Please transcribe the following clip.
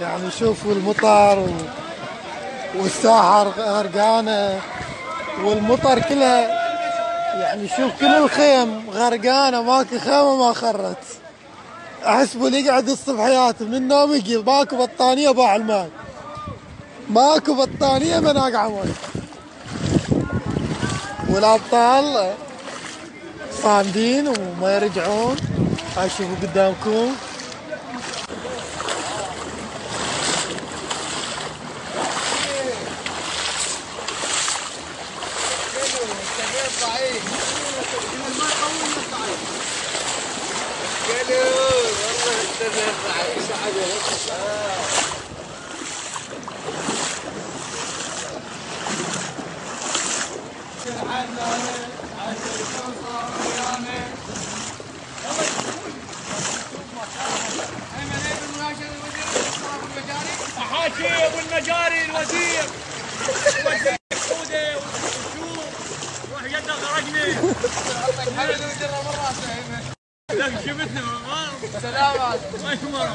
يعني شوفوا المطر و... والساحة غرقانة. والمطر كلها يعني شوف كل الخيم غرقانة ماكو خيمة ما خرت. احسبوا اللي يقعد الصبحيات من النوم يجي ماكو بطانية باع الماء. ماكو بطانية مناقع ماي والأبطال صامدين وما يرجعون. هاي شوفوا قدامكم حاشي أبو المجاري الوزير. يده غرقني لك شفتني ما سلامات ما يمر